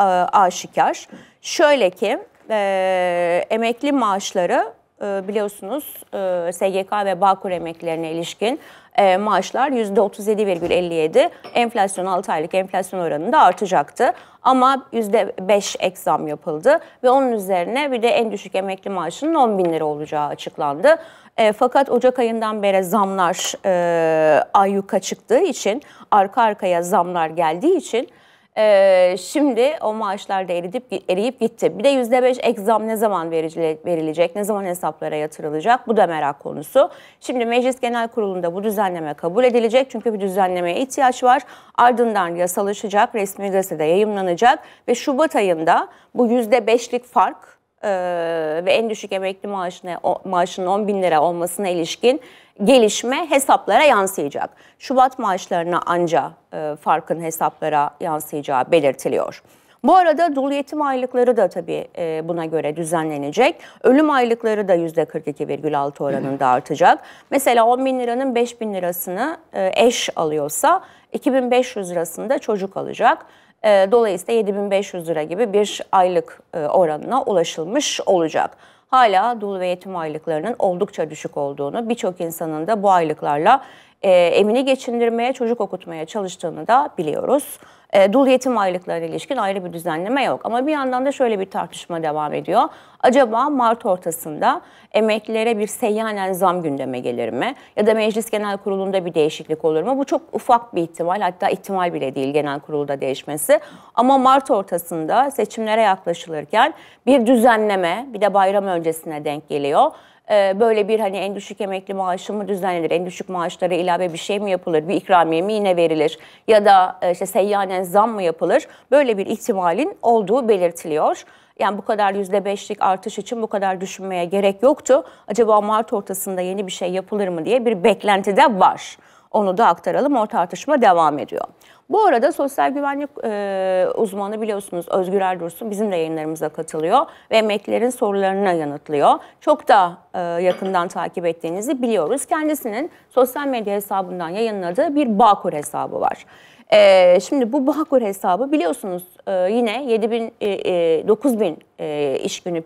e, aşikar. Şöyle ki e, emekli maaşları e, biliyorsunuz e, SGK ve Bağkur emeklilerine ilişkin e, maaşlar %37,57 enflasyon 6 aylık enflasyon oranında artacaktı. Ama %5 ek zam yapıldı ve onun üzerine bir de en düşük emekli maaşının 10 bin lira olacağı açıklandı. E, fakat Ocak ayından beri zamlar e, ayyuka çıktığı için, arka arkaya zamlar geldiği için ee, şimdi o maaşlar da eridip, eriyip gitti. Bir de %5 ek zam ne zaman verilecek, ne zaman hesaplara yatırılacak bu da merak konusu. Şimdi Meclis Genel Kurulu'nda bu düzenleme kabul edilecek çünkü bir düzenlemeye ihtiyaç var. Ardından yasalaşacak, resmi gazetede yayımlanacak ve Şubat ayında bu %5'lik fark e, ve en düşük emekli maaşına, maaşının 10 bin lira olmasına ilişkin gelişme hesaplara yansıyacak. Şubat maaşlarına anca e, farkın hesaplara yansıyacağı belirtiliyor. Bu arada dul yetim aylıkları da tabii e, buna göre düzenlenecek. Ölüm aylıkları da %42,6 oranında artacak. Mesela 10 bin liranın 5 bin lirasını e, eş alıyorsa 2500 lirasında çocuk alacak. E, dolayısıyla 7500 lira gibi bir aylık e, oranına ulaşılmış olacak. Hala dul ve yetim aylıklarının oldukça düşük olduğunu, birçok insanın da bu aylıklarla e, evini geçindirmeye, çocuk okutmaya çalıştığını da biliyoruz. E, dul yetim aylıklarına ilişkin ayrı bir düzenleme yok. Ama bir yandan da şöyle bir tartışma devam ediyor. Acaba Mart ortasında emeklilere bir seyyanen zam gündeme gelir mi? Ya da Meclis Genel Kurulu'nda bir değişiklik olur mu? Bu çok ufak bir ihtimal. Hatta ihtimal bile değil genel kurulda değişmesi. Ama Mart ortasında seçimlere yaklaşılırken bir düzenleme bir de bayram öncesine denk geliyor böyle bir hani en düşük emekli maaşı mı düzenlenir, en düşük maaşlara ilave bir şey mi yapılır, bir ikramiye mi yine verilir ya da e, işte seyyanen zam mı yapılır? Böyle bir ihtimalin olduğu belirtiliyor. Yani bu kadar %5'lik artış için bu kadar düşünmeye gerek yoktu. Acaba Mart ortasında yeni bir şey yapılır mı diye bir beklenti de var. Onu da aktaralım. O tartışma devam ediyor. Bu arada sosyal güvenlik e, uzmanı biliyorsunuz Özgür Erdursun bizim de yayınlarımıza katılıyor ve emeklilerin sorularına yanıtlıyor. Çok da e, yakından takip ettiğinizi biliyoruz. Kendisinin sosyal medya hesabından yayınladığı bir Bağkur hesabı var. E, şimdi bu Bağkur hesabı biliyorsunuz e, yine 7 bin, e, e, 9 bin e, iş günü,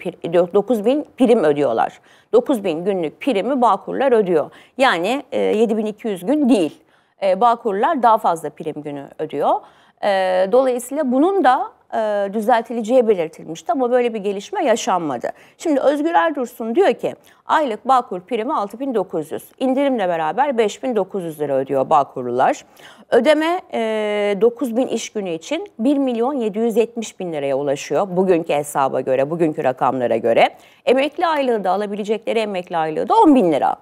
9 bin prim ödüyorlar. 9 bin günlük primi Bağkurlar ödüyor. Yani e, 7200 gün değil e, Bağkurlar daha fazla prim günü ödüyor. E, dolayısıyla bunun da e, düzeltileceği belirtilmişti ama böyle bir gelişme yaşanmadı. Şimdi Özgür Erdursun diyor ki aylık Bağkur primi 6900, indirimle beraber 5900 lira ödüyor Bağkurlular. Ödeme e, 9000 iş günü için 1 milyon 770 bin liraya ulaşıyor bugünkü hesaba göre, bugünkü rakamlara göre. Emekli aylığı da alabilecekleri emekli aylığı da 10 bin lira.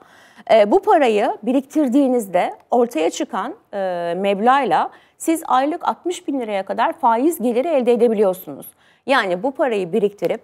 E, bu parayı biriktirdiğinizde ortaya çıkan e, meblağla siz aylık 60 bin liraya kadar faiz geliri elde edebiliyorsunuz. Yani bu parayı biriktirip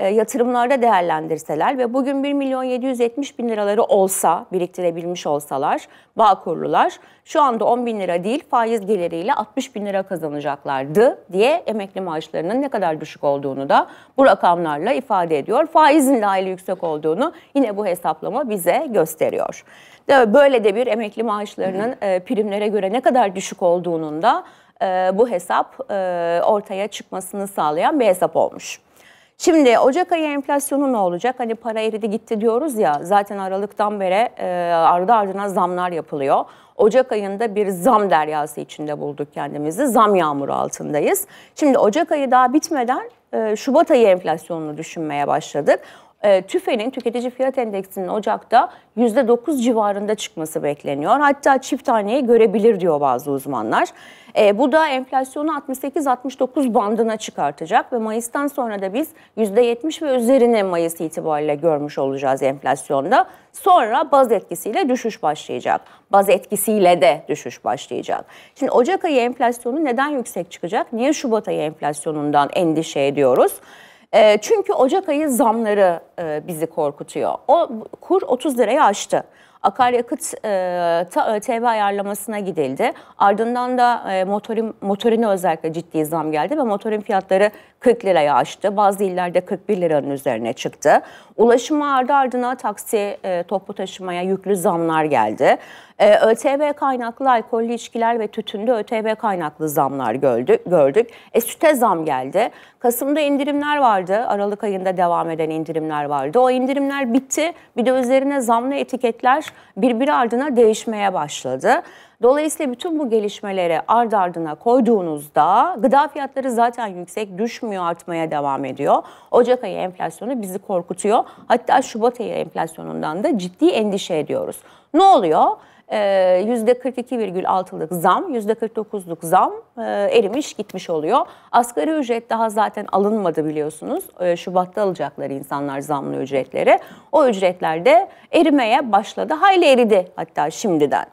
yatırımlarda değerlendirseler ve bugün 1 milyon 770 bin liraları olsa, biriktirebilmiş olsalar Bağkurlular şu anda 10 bin lira değil faiz geliriyle 60 bin lira kazanacaklardı diye emekli maaşlarının ne kadar düşük olduğunu da bu rakamlarla ifade ediyor. Faizin de aile yüksek olduğunu yine bu hesaplama bize gösteriyor. Böyle de bir emekli maaşlarının e, primlere göre ne kadar düşük olduğunun da e, bu hesap e, ortaya çıkmasını sağlayan bir hesap olmuş. Şimdi Ocak ayı enflasyonu ne olacak? Hani para eridi gitti diyoruz ya zaten Aralık'tan beri e, ardı ardına zamlar yapılıyor. Ocak ayında bir zam deryası içinde bulduk kendimizi. Zam yağmuru altındayız. Şimdi Ocak ayı daha bitmeden e, Şubat ayı enflasyonunu düşünmeye başladık. E, TÜFE'nin tüketici fiyat endeksinin Ocak'ta %9 civarında çıkması bekleniyor. Hatta çift taneyi görebilir diyor bazı uzmanlar. E, bu da enflasyonu 68-69 bandına çıkartacak ve Mayıs'tan sonra da biz %70 ve üzerine Mayıs itibariyle görmüş olacağız enflasyonda. Sonra baz etkisiyle düşüş başlayacak. Baz etkisiyle de düşüş başlayacak. Şimdi Ocak ayı enflasyonu neden yüksek çıkacak? Niye Şubat ayı enflasyonundan endişe ediyoruz? E, çünkü Ocak ayı zamları e, bizi korkutuyor. O kur 30 lirayı aştı. Akaryakıt e, ta ÖTV ayarlamasına gidildi. Ardından da e, motorin, motorine özellikle ciddi zam geldi ve motorin fiyatları 40 liraya aştı. Bazı illerde 41 liranın üzerine çıktı. Ulaşıma ardı ardına taksi, e, toplu taşımaya yüklü zamlar geldi. E, ÖTV kaynaklı alkollü içkiler ve tütünde ÖTV kaynaklı zamlar gördük. gördük. E, süte zam geldi. Kasım'da indirimler vardı. Aralık ayında devam eden indirimler vardı. O indirimler bitti. Bir de üzerine zamlı etiketler birbiri ardına değişmeye başladı. Dolayısıyla bütün bu gelişmeleri ard ardına koyduğunuzda gıda fiyatları zaten yüksek düşmüyor artmaya devam ediyor. Ocak ayı enflasyonu bizi korkutuyor. Hatta Şubat ayı enflasyonundan da ciddi endişe ediyoruz. Ne oluyor? %42,6'lık zam, %49'luk zam e, erimiş gitmiş oluyor. Asgari ücret daha zaten alınmadı biliyorsunuz. E, Şubat'ta alacaklar insanlar zamlı ücretleri. O ücretler de erimeye başladı. Hayli eridi hatta şimdiden.